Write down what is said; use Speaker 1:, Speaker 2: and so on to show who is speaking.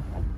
Speaker 1: Спасибо.